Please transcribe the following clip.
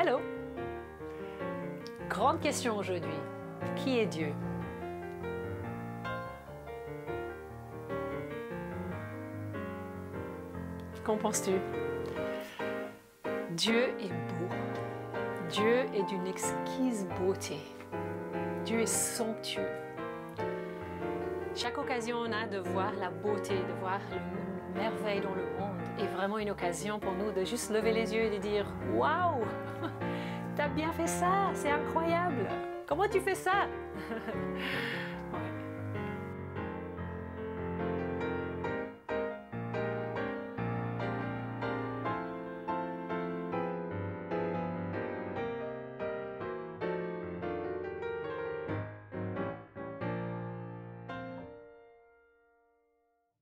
Hello Grande question aujourd'hui. Qui est Dieu? Qu'en penses-tu? Dieu est beau. Dieu est d'une exquise beauté. Dieu est somptueux. Chaque occasion on a de voir la beauté, de voir le merveille dans le monde est vraiment une occasion pour nous de juste lever les yeux et de dire Waouh T'as bien fait ça, c'est incroyable. Comment tu fais ça?